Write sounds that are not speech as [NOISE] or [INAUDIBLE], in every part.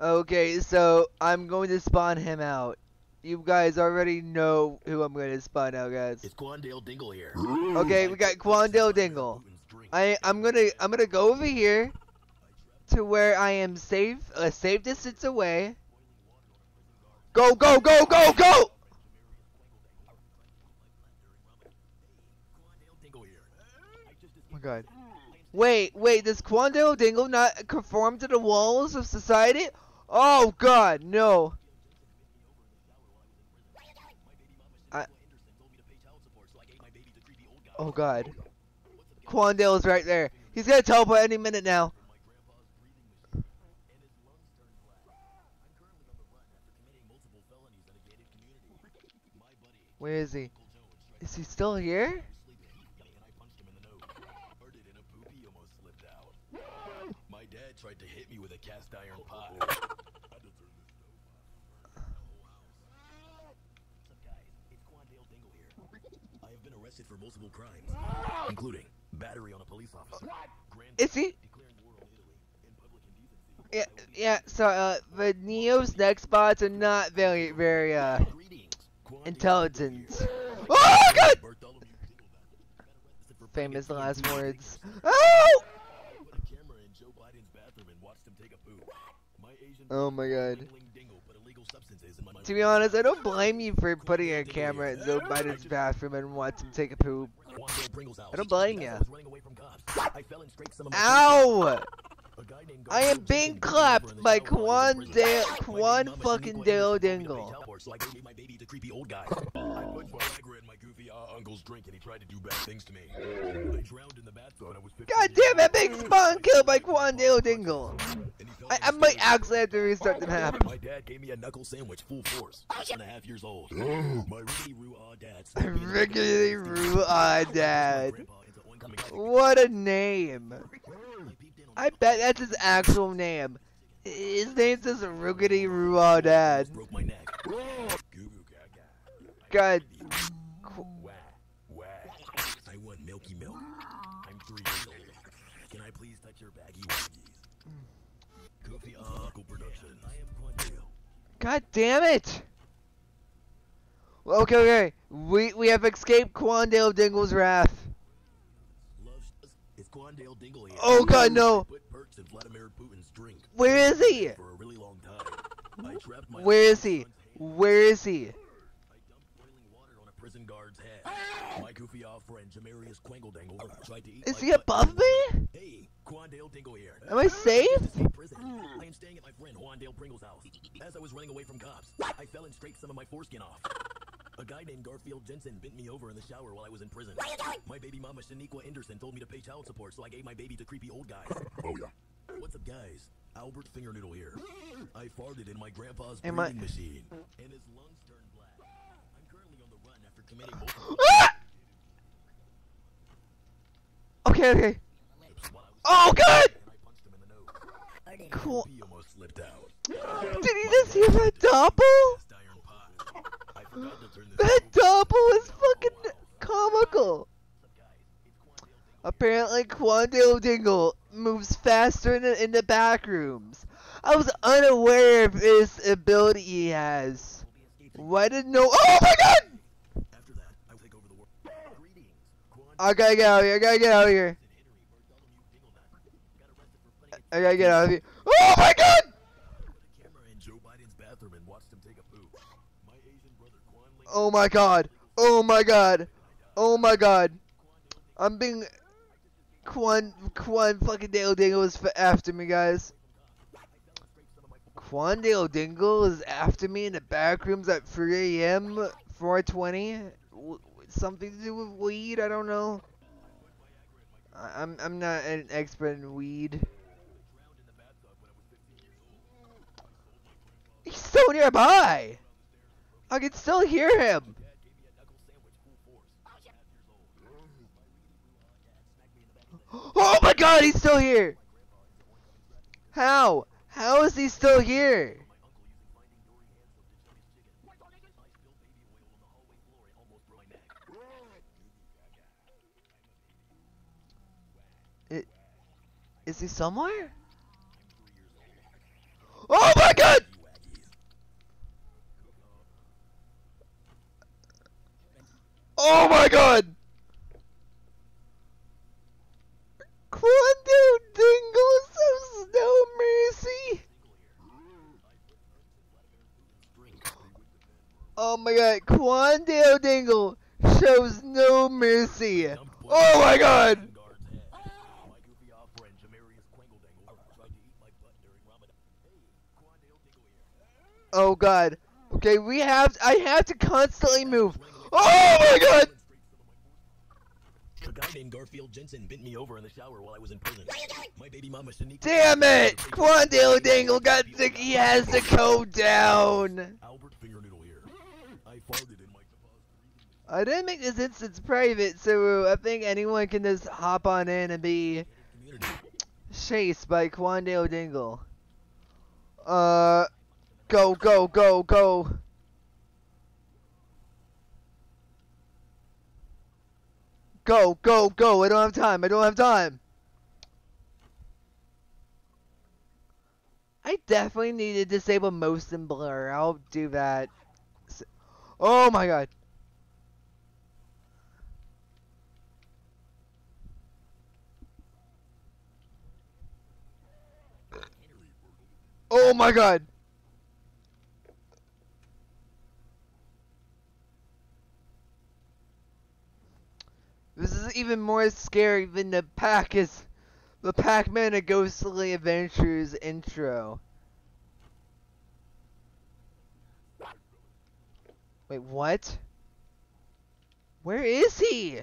Okay, so I'm going to spawn him out. You guys already know who I'm going to spawn out, guys. It's Quandale Dingle here. Okay, we got Quandale Dingle. I I'm gonna I'm gonna go over here to where I am safe, a safe distance away. Go go go go go! Oh my god. Wait, wait, does Quandale Dingle not conform to the walls of society? Oh god, no. I Oh god. Quandale is right there. He's gonna teleport any minute now. Where is he? Is he still here? [LAUGHS] My dad tried to hit me with a cast iron pot. [LAUGHS] I have been arrested for multiple crimes, including battery on a police officer. Grand Is he? declaring war on Italy and public indecency. Yeah, yeah. So, uh, the Neos Nextbots are not very, very, uh, Greetings. Intelligent. Oh god! Bartholomew Dingleback. Got arrested for Famous last words. Oh! Oh my god. Dingling Dingle put illegal substances in my To be honest, I don't blame you for putting a camera in Joe Biden's bathroom and watching him take a poop. Quandale Pringle's house. I don't blame As ya. I was running away from cops, I fell and scraped some of my Ow! A guy named I am being clapped over in the by shower while I was Quan. Dale, Quan fucking Dale Anderson told me to pay Dingle. child I my baby to creepy old guy. I put Viagra in my goofy uh, uncle's drink and he tried to do bad things to me. I drowned in the bathtub when I was 15 God damn it, old. big spawn killed by Quandale Dingle. And he fell I, I might actually have to restart the map. My dad gave me a knuckle sandwich full force. Six and a half years old. My rickety roo ah dad. snuck me in the Rickety bathroom. Roo Ah Dad. Grandpa into oncoming attic. What a name. I peeped in on I bet that's his actual name. His name says Rickety Roo Dad. broke my neck. Goo goo gaga. God. I want milky milk. I'm three years old. Can I please touch your baggy waggies? Goofy Uncle Production. I am Quandale. God damn it! Okay, okay. We we have escaped Quandale Dingle's wrath. Love Quandale Dingle here. Oh god, no! Put perks in Vladimir Putin's drink. Where is he? For a really long time. I trapped my Where is he? Where is he? I dumped boiling water on a prison guard's head. My goofy off friend Jamarius Quangledangle tried to eat Is he above me? Hey, Quandale Dingle here. Am I safe? State. I am staying at my friend Juandale Pringle's house. As I was running away from cops, I fell and scraped some of my foreskin off. A guy named Garfield Jensen bent me over in the shower while I was in prison. My baby mama Shaniqua Anderson told me to pay child support, so I gave my baby to creepy old guys. [LAUGHS] Oh yeah. What's up, guys? Albert Fingernoodle here. [LAUGHS] I farted in my grandpa's Am breathing I- machine, and his lungs turned black. I'm currently on the run after committing multiple [GASPS] Ah! Okay, okay. rapes while I was Oh god! and I punched him in the nose. Cool. He almost slipped out. Did he just hear that doppel? Cast iron pot. I forgot to turn this That doppel is fucking comical. Apparently, Quandale Dingle moves faster in the, in the back rooms. I was unaware of this ability he has. Why didn't know? Oh my god! I gotta get out of here. I gotta get out of here. I gotta get out of here. Oh my Oh my god. Oh my god. Oh my god. I'm being. Quan. Quan fucking Dale Dingle is after me, guys. Quandale Dingle is after me in the back rooms at 3 a.m. 420. Something to do with weed? I don't know. I'm I'm not an expert in weed. He's so nearby. I can still hear him. Oh my god, he's still here! How? How is he still here? I- Is he somewhere? Oh my Oh my god! Quando Dingle says no mercy! Oh my god, Quandale Dingle shows no mercy! Oh my god! Oh god. Okay, we have I have to constantly move. Oh my god! A guy named Garfield Jensen bent me over in the shower while I was in prison. My baby mama Shaniqua. Damn it! Quandale Dingle got to he has to go down. Albert fingernoodle here. I farted in my I didn't make this instance private, so I think anyone can just hop on in and be chased by Quandale Dingle. Uh, go, go, go, go. Go, go, go. I don't have time. I don't have time. I definitely need to disable motion blur. I'll do that. Oh my god. Oh my god. This is even more scary than the pack is the Pac-Man and Ghostly Adventures intro. Wait, what? Where is he?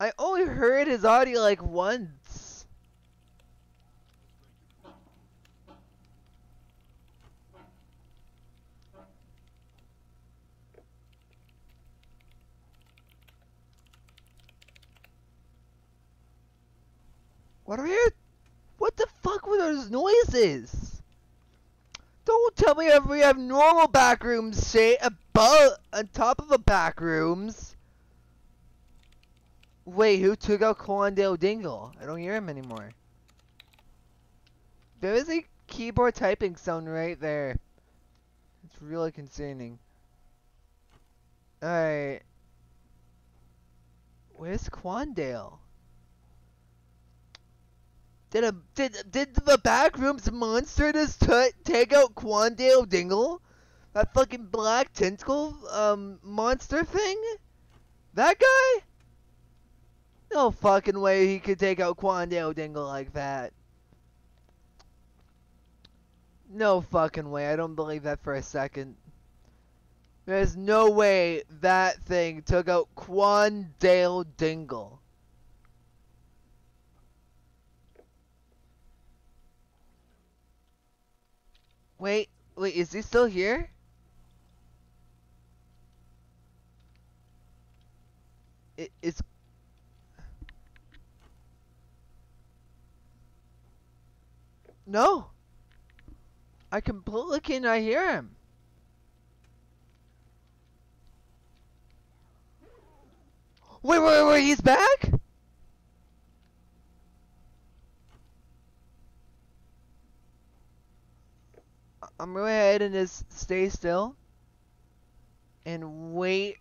I only heard his audio like once. What are you? What the fuck were those noises? Don't tell me if we have normal back rooms shit above on top of the back rooms. Wait, who took out Quandale Dingle? I don't hear him anymore. There is a keyboard typing sound right there. It's really concerning. Alright. Where's Quandale? Did a did did the backrooms monster just t- take out Quandale Dingle? That fucking black tentacle um monster thing? That guy? No fucking way he could take out Quandale Dingle like that. No fucking way. I don't believe that for a second. There's no way that thing took out Quandale Dingle. Wait, wait, is he still here? It, it's No. I completely cannot hear him. Wait, wait, wait, he's back? I'm gonna go ahead and just stay still and wait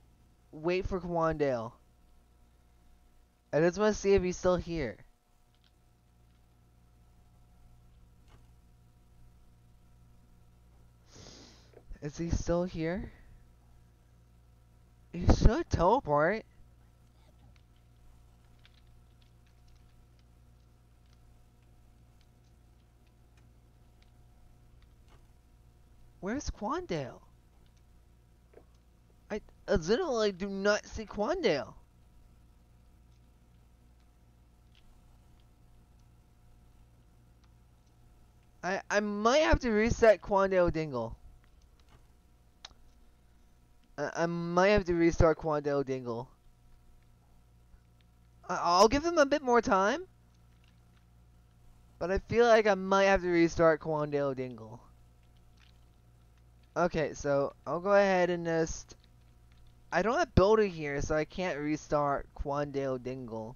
wait for Quandale. I just want to see if he's still here. Is he still here? He should teleport. Where's Quandale? I, literally do not see Quandale. I I might have to reset Quandale Dingle. I, I might have to restart Quandale Dingle. I, I'll give him a bit more time. But I feel like I might have to restart Quandale Dingle. Okay, so I'll go ahead and just... I don't have Builder here, so I can't restart Quandale Dingle.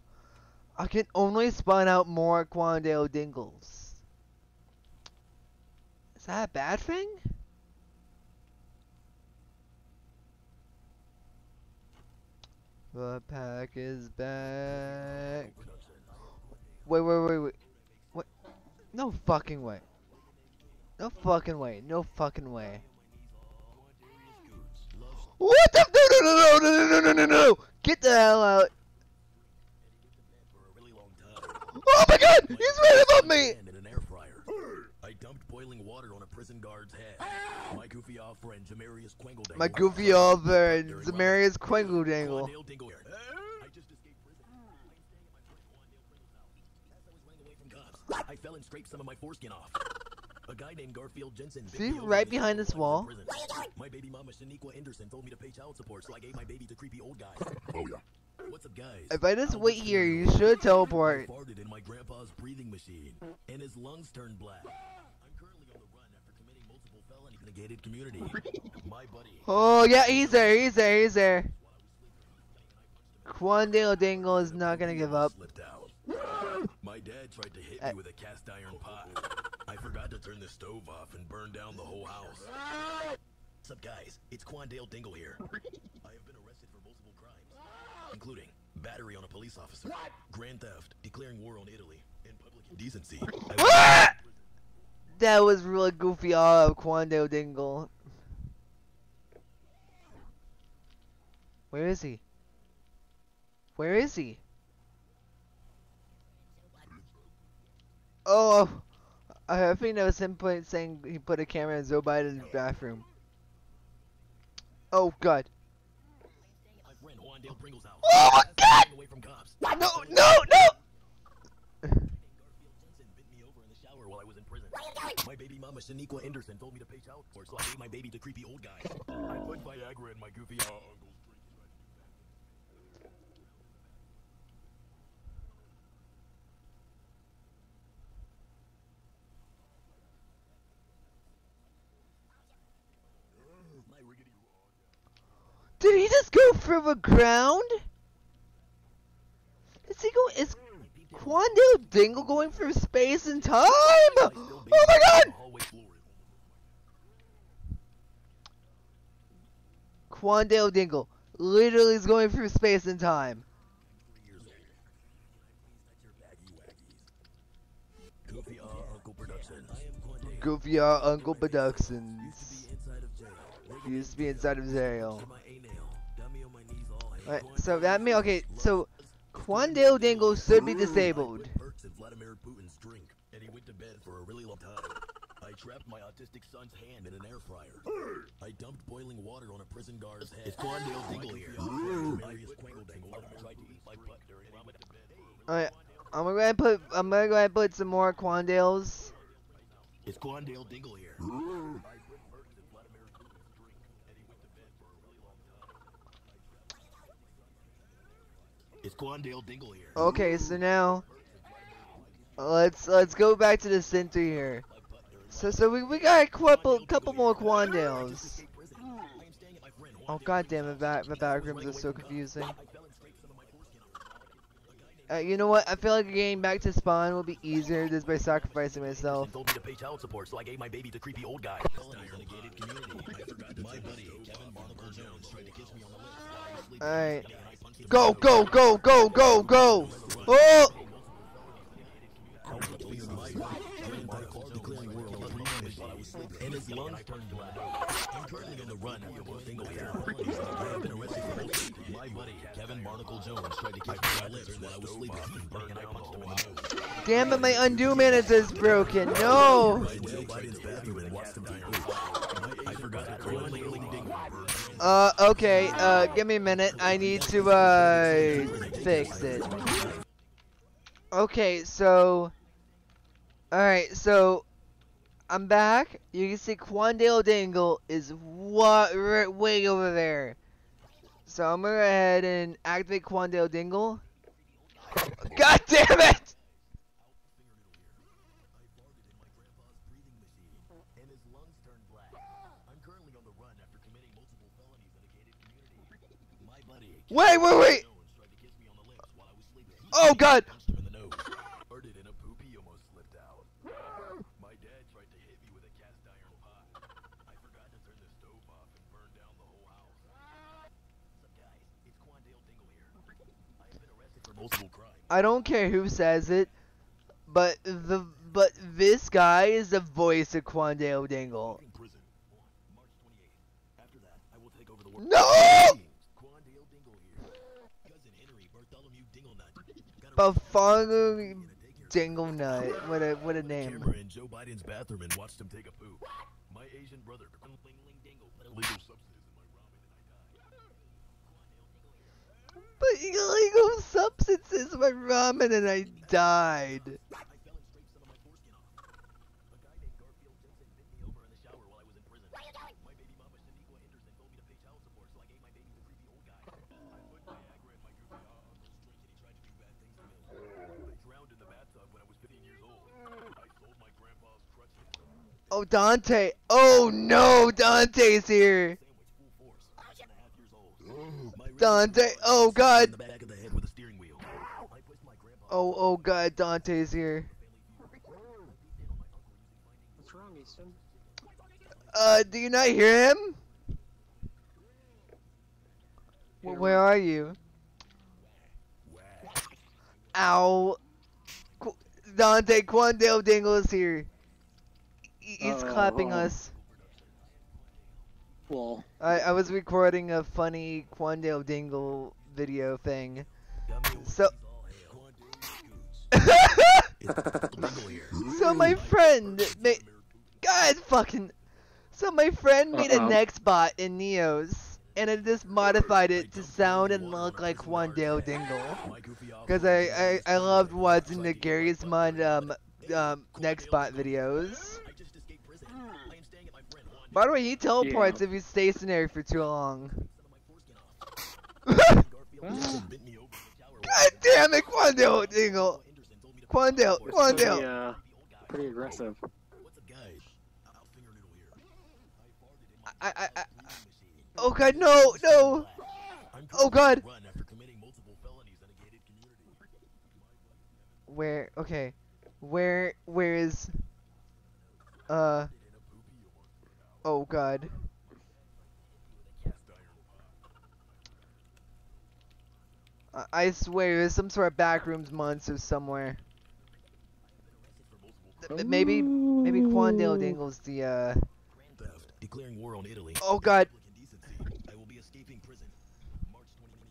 I can only spawn out more Quandale Dingles. Is that a bad thing? The pack is back. Wait, wait, wait, wait. What? No fucking way. No fucking way. No fucking way. What the? No, no, no, no, no, no, no, no, no! Get the hell out! For a really long time. Oh my god! He's right above me! And in an air fryer. I dumped boiling water on a prison guard's head. My goofy off friend Jamarius Quengle My goofy old friend, Zamarius Quengle Dangle. Quandale Dingle here. I just escaped prison. I'm staying at my friend Quandale Pringle's house. As I was running away from cops, I fell and scraped some of my foreskin off. A guy named Garfield Jensen. See, right behind this while I wall? was in. My baby mama Shaniqua Anderson told me to pay child support, so I gave my baby to creepy old guy. Oh yeah. What's up, guys? If I just Albert wait here, you should teleport. farted in my grandpa's breathing machine, and his lungs turned black. I'm currently on the run after committing multiple felonies in a gated community. [LAUGHS] My buddy. Oh yeah, he's there, he's there, he's there. Quandale Dingle is not gonna give up. My dad tried to hit Uh, me with a cast iron pot. [LAUGHS] I forgot to turn the stove off and burned down the whole house. What's up, guys? It's Quandale Dingle here. I have been arrested for multiple crimes, including battery on a police officer, grand theft, declaring war on Italy, and public indecency. I was-! That was really goofy all of Quandale Dingle. Where is he? Where is he? Oh, oh. I think that was him put, saying he put a camera in Joe Biden's bathroom. Oh God! My friend Juandale Pringle's house. Oh my As I was God! running away from cops. No, no, no! Garfield Jensen bit me over in the shower while I was [LAUGHS] in prison. My baby mama Shaniqua Anderson told me to pay child support, so I gave my baby to creepy old guy. I put Viagra in my goofy uh, from the ground? Is he going? Is Quando Dingle going through space and time? Oh my god! Quandale Dingle literally is going through space and time. Goofy R Uncle Productions. Goofy R Uncle Productions. Used to be inside of jail Alright, so that my mean okay, so Quandale Dingle should be disabled. I put perks in Vladimir Putin's drink, and he went to bed for a really long time. I trapped my autistic son's hand in an air fryer. I dumped boiling water on a prison guard's head. It's Quandale Dingle here. Marius Quangle Dangle tried to eat my butt during Ramadan. Alright, I'm gonna go ahead and put I'm gonna go ahead and put some more Quandales. It's Quandale Dingle here. I put perks in Vladimir Putin's drink, and he went to bed for a really long time. It's Quandale Dingle here. Okay, so now let's let's go back to the center here. So so we, we got a couple couple more Quandales. Oh god damn it, back the backrooms are so confusing. Uh, you know what? I feel like getting back to spawn will be easier just by sacrificing myself. told me to pay child support, so I gave my baby to creepy old guy. Felonies in a gated community. I forgot to my buddy, Kevin Barnacle Jones, tried to kiss me on the lips while I was sleeping. Alright. Go, go, go, go, go, go! Oh! My buddy, Kevin Barnacle Jones, tried to I was sleeping. And I punched him in the. Damn it, my undo is broken. No! Uh, okay, uh, give me a minute. I need to, uh, fix it. Okay, so. Alright, so. I'm back. You can see Quandale Dingle is wa- right way over there. So I'm gonna go ahead and activate Quandale Dingle. God damn it! and his lungs turned black. I'm currently on the run after committing multiple felonies in a gated community. My buddy, Wait, wait, wait! Jones, tried to kiss me on the lips while I was sleeping. Oh god! Punched him in the nose. Farted and a poopy almost slipped out. My dad tried to hit me with a cast iron pot. I forgot to turn the stove off and burned down the whole house. What's up, guys? It's Oh, Quandale wait, wait! Oh god! I don't care who says it, but the but this guy is the voice of Quandale Dingle. In prison. March 28th. After that, I will take over the work. No! Quandale Dingle here. Cousin Henry Bartholomew Dinglenut. Got a Buffalo in a daycare Dingle Nut. What a what a name. camera in Joe Biden's bathroom and watched him take a poop. My Asian brother, [LAUGHS] Ling Ling Dingle, put illegal substances in my ramen and I died. But illegal substances my ramen and I died. I fell and scraped some of my foreskin off. A guy named Garfield Jensen bit me over in the shower while I was in prison. My baby mama Shaniqua Anderson told me to pay child support, so I gave my baby to creepy old guy. I put Viagra in my goofy uncle's drink and he tried to do bad things to me. I drowned in the bathtub when I was 15 years old. I sold my grandpa's crutches. Oh Dante. Oh no, Dante's here. Sandwich full force. Six and a half years old. My Dante, oh, God. In the back of the head with a steering wheel. I pushed my grandpa. Oh oh god, Dante's here. What's wrong, Easton? Uh, do you not hear him? Wh- Where are you? Ow. Dante Quandale Dingle is here. He- He's clapping Oh. us. Well, I, I was recording a funny Quandale Dingle video thing. Got me a So- Wendy's all hail. Quandale Scoots. Dingle here. so my friend made. God fucking. So my friend made a Uh-oh. Nextbot in Neos, and I just modified it to sound and look like Quandale Dingle. My goofy off- Because I, I, I loved watching the Garry's Mod um, um, Nextbot videos. I just escaped prison. I am staying at my friend Juan By the way, he teleports Yeah. if he's stationary for too long. some of my foreskin off. God Garfield Jensen bit me over in the shower while damn it, Quandale Dingle! Anderson told me Quandale, Quandale! pretty, uh, pretty aggressive. What's up, guys? I'll finger noodle here. I farted in my I, I, I, machine. oh god, no, no! Oh, God. Run after committing multiple felonies in a gated community. Where, okay. Where, where is, uh, oh god. I, I swear, there's some sort of backrooms monster somewhere. Th- Maybe, maybe Quandale Dingle's the, uh, Theft, declaring war on Italy. oh god, Public indecency. I will be escaping prison. March 2020.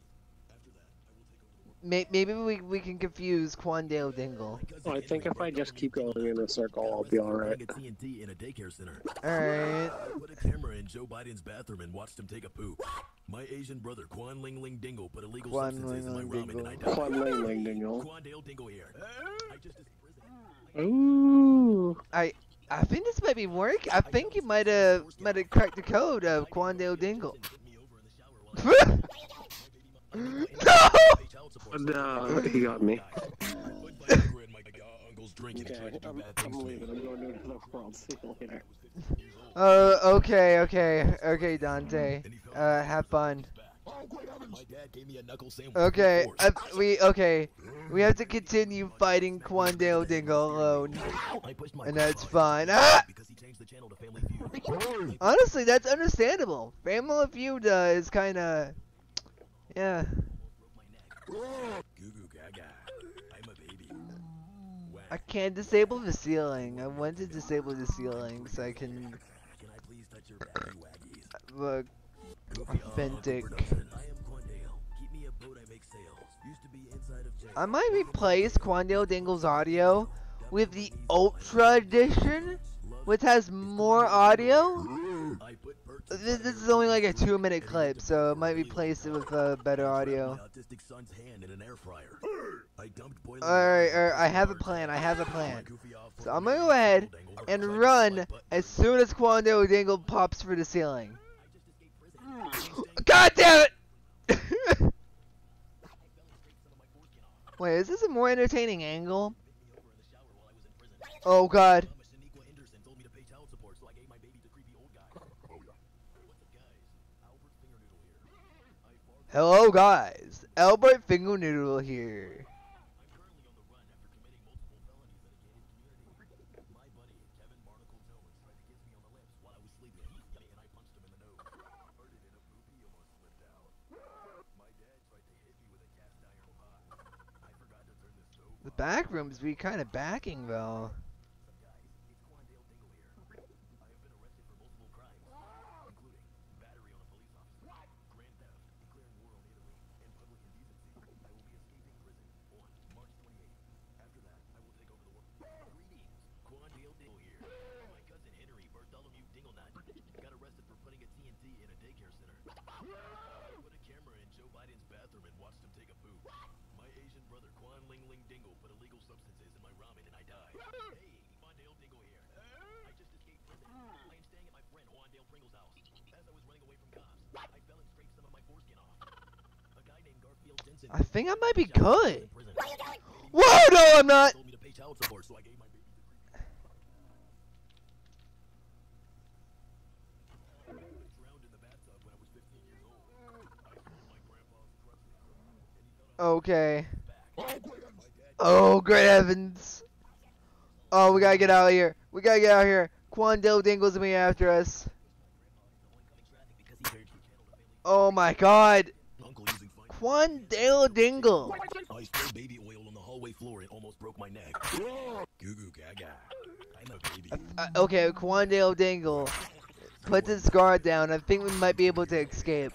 After that, I will take over the work. may, maybe we, we can confuse Quandale Dingle. Well, I think if I just keep going in a circle, I'll be alright. A TNT in a daycare center. Alright. I put a camera in Joe Biden's bathroom and watched him take a poop. My Asian brother, Quan Ling Ling Dingle, put illegal Quan substances in my ramen Ling and I Dingle. died. Quan Ling Ling Dingle. Quandale Dingle here. I just escaped prison. Ooh. I think this might be work. I think you might have might have cracked the code of Quandale Dingle. [LAUGHS] no! No, he got me. Okay, I'm, I'm leaving. I'm going to another world. See you later. Uh, okay, okay, okay, Dante. Uh, have fun. My dad gave me a knuckle sandwich. Okay, uh, we okay. We have to continue fighting Quandale Dingle alone, I pushed my and that's fine. Ah! because he changed the channel to Family Feud. Honestly, that's understandable. Family Feud uh, is kind of, yeah. Goo goo gaga. I'm a baby. I can't disable the ceiling. I want to disable the ceiling so I can Can I please touch your baggy waggies? look. Authentic. I might replace Quandale Dingle's audio with the Ultra Edition, which has more audio. This, this is only like a two minute clip, so I might replace it with uh, better audio. My autistic son's hand in an air fryer. I dumped boiling All right, all right, I have a plan, I have a plan. So I'm gonna go ahead and run as soon as Quandale Dingle pops for the ceiling. Hmm. God damn it! [LAUGHS] Wait, is this a more entertaining angle? Oh god. Oh, Hello Shaniqua Anderson told me to pay child support, so I gave my baby to creepy old guy. Oh yeah. What's up, guys? Albert Fingernoodle here. I farted. Hello guys, Albert Fingernoodle here. I'm currently on the run after committing multiple felonies in a gated community. My buddy, Kevin Barnacle Jones, tried to kiss me on the lips while I was sleeping, and I punched him in the nose. Farted in a poopy almost slipped out. My dad tried to hit me with a cast iron pot. I back rooms be kind of. I think I might be good. Whoa, no, I'm not. Told me to pay child support, so I gave my baby the Drowned in the bathtub when I was 15 years old. I stole my grandpa's crutches. Okay. Oh, great heavens. Oh, we gotta get out of here. We gotta get out of here. Quandale Dingle's gonna be after us. Oh my god. Quandale Dingle. I spilled baby oil on the hallway floor and almost broke my neck. Goo goo gaga. I'm a baby. Uh, okay, Quandale Dingle. Put this guard down. I think we might be able to escape.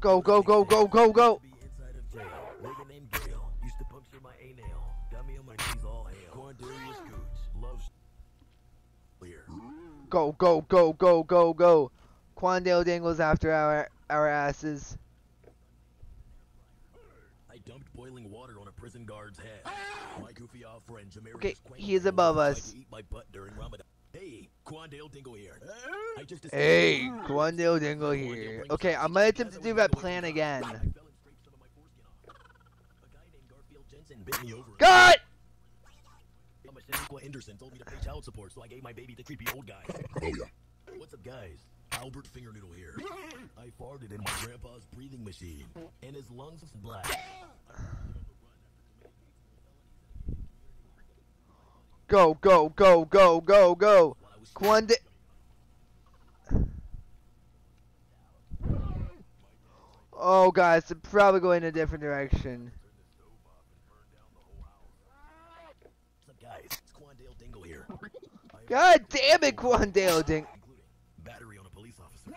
Go, go, go, go, go, go. Be inside of jail. Nigga named Gale. Used to puncture my A-nail. Got me on my knees all hail. Quandarius Gooch. Loves clear. Go, go, go, go, go, go. Quandale Dingle's after our our asses. I dumped boiling water on a prison guard's head. Ah! My goofy off friend Jamarius Okay, he is above us. to eat my butt during Ramadan. Hey, Quandale Dingle here. I just Hey, Quandale Dingle here. Okay, I'm gonna attempt to do that plan again. fell and scraped some of my foreskin off. A guy named Garfield Jensen bit me over. God! Mama Henderson told me to pay child support, so I gave my baby to creepy old guy. [LAUGHS] Oh, What's up, guys? Albert Fingernoodle here. [LAUGHS] I farted in my grandpa's breathing machine, and his lungs was black. Go, go, go, go, go, go. Quandale. Oh, guys, I'm probably going in a different direction. Guys? It's Quandale Dingle here. God damn it, Quandale Ding. Including battery on a police officer,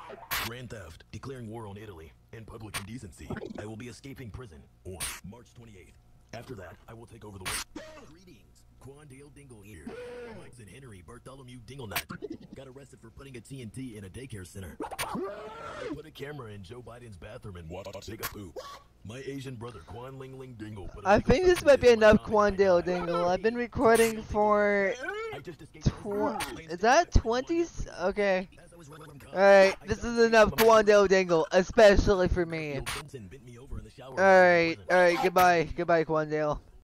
grand theft, declaring war on Italy, and public indecency. I will be escaping prison on March 28th. After that, I will take over the world. Greetings, Quandale Dingle here. Mike's and Henry Bartholomew Dinglenut got arrested for putting a TNT in a daycare center. I put a camera in Joe Biden's bathroom and watched take a poop. My Asian brother Quan Ling Ling Dingle. put I think this might be substances in my enough ramen and Quandale. Dingle. I've been recording for I just escaped prison. tw- is that 20s? Okay. As I was running from cops, Alright, this is enough scraped some Quandale Dingle, especially for me. Garfield Jensen bent me over in the shower. Alright, alright, goodbye. Goodbye, Quandale.